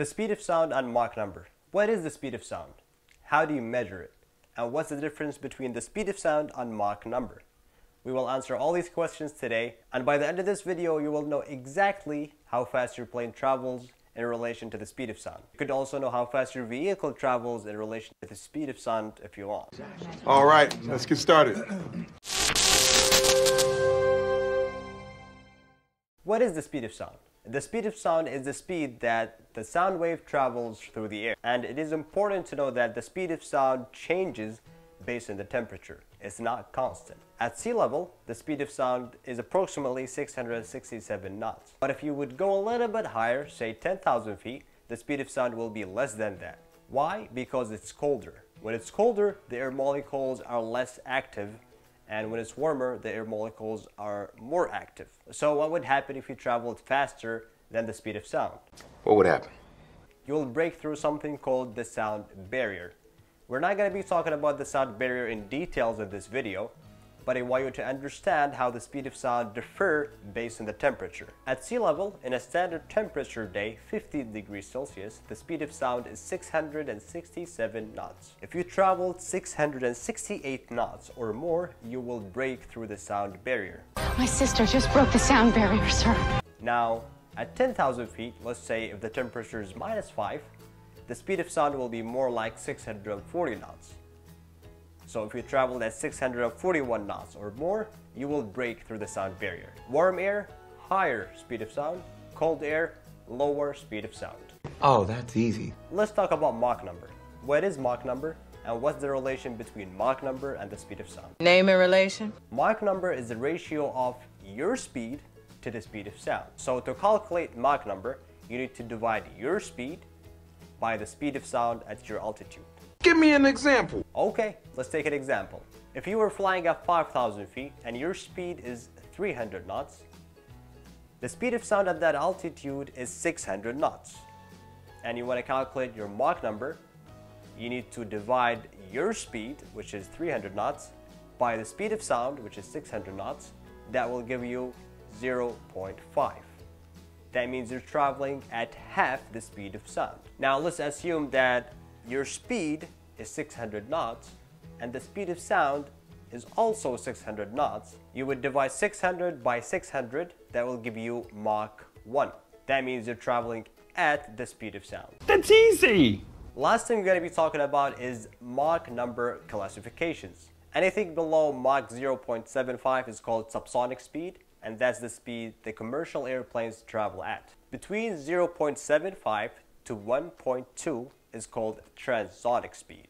The speed of sound on Mach number. What is the speed of sound? How do you measure it? And what's the difference between the speed of sound and Mach number? We will answer all these questions today, and by the end of this video, you will know exactly how fast your plane travels in relation to the speed of sound. You could also know how fast your vehicle travels in relation to the speed of sound if you want. All right, let's get started. What is the speed of sound? The speed of sound is the speed that the sound wave travels through the air. And it is important to know that the speed of sound changes based on the temperature. It's not constant. At sea level, the speed of sound is approximately 667 knots. But if you would go a little bit higher, say 10,000 feet, the speed of sound will be less than that. Why? Because it's colder. When it's colder, the air molecules are less active and when it's warmer, the air molecules are more active. So what would happen if you traveled faster than the speed of sound? What would happen? You'll break through something called the sound barrier. We're not going to be talking about the sound barrier in details in this video, but I want you to understand how the speed of sound differ based on the temperature. At sea level, in a standard temperature day, 50 degrees Celsius, the speed of sound is 667 knots. If you traveled 668 knots or more, you will break through the sound barrier. My sister just broke the sound barrier, sir. Now, at 10,000 feet, let's say if the temperature is minus 5, the speed of sound will be more like 640 knots. So if you travel at 641 knots or more, you will break through the sound barrier. Warm air, higher speed of sound. Cold air, lower speed of sound. Oh, that's easy. Let's talk about Mach number. What is Mach number? And what's the relation between Mach number and the speed of sound? Name and relation? Mach number is the ratio of your speed to the speed of sound. So to calculate Mach number, you need to divide your speed by the speed of sound at your altitude. Give me an example. Okay, let's take an example. If you were flying at 5,000 feet and your speed is 300 knots, the speed of sound at that altitude is 600 knots. And you want to calculate your Mach number, you need to divide your speed, which is 300 knots, by the speed of sound, which is 600 knots. That will give you 0.5. That means you're traveling at half the speed of sound. Now let's assume that your speed is 600 knots and the speed of sound is also 600 knots, you would divide 600 by 600, that will give you Mach 1. That means you're traveling at the speed of sound. That's easy! Last thing we're going to be talking about is Mach number classifications. Anything below Mach 0.75 is called subsonic speed, and that's the speed the commercial airplanes travel at. Between 0.75 to 1.2 is called transonic speed,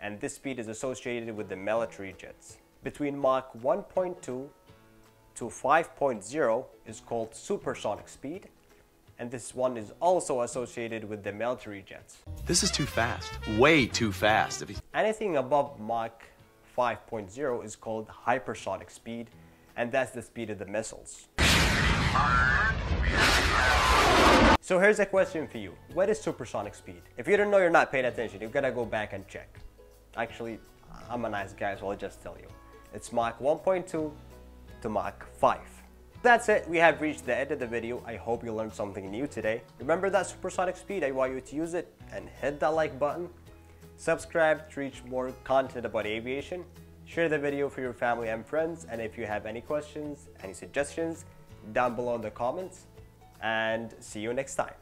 and this speed is associated with the military jets. Between Mach 1.2 to 5.0 is called supersonic speed, and this one is also associated with the military jets. This is too fast. Way too fast. Anything above Mach 5.0 is called hypersonic speed, and that's the speed of the missiles. So here's a question for you. What is supersonic speed? If you don't know, you're not paying attention. You've got to go back and check. Actually, I'm a nice guy, so I'll just tell you. It's Mach 1.2 to Mach 5. That's it. We have reached the end of the video. I hope you learned something new today. Remember that supersonic speed? I want you to use it and hit that like button. Subscribe to reach more content about aviation. Share the video for your family and friends. And if you have any questions, any suggestions, down below in the comments. And see you next time.